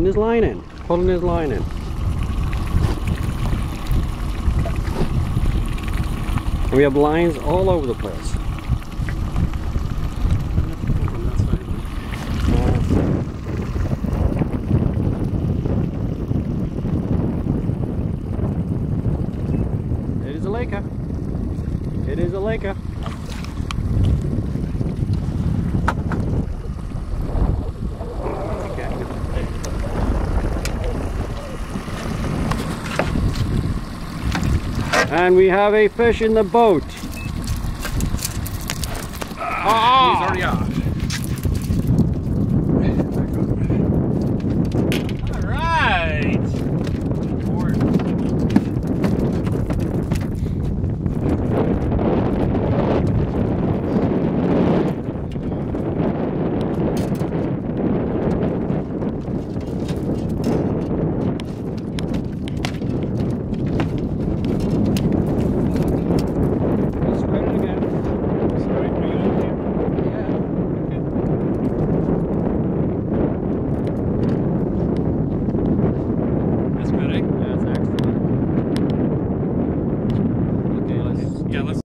pulling his line in, pulling his line in. And we have lines all over the place. It is a laker. It is a laker. And we have a fish in the boat. Ah, ah. He's already on. Yeah, let's.